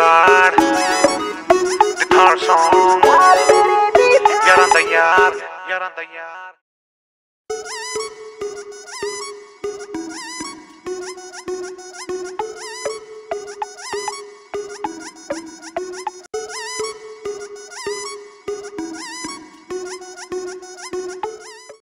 llorar. The Carson Yarantayar Yarantayar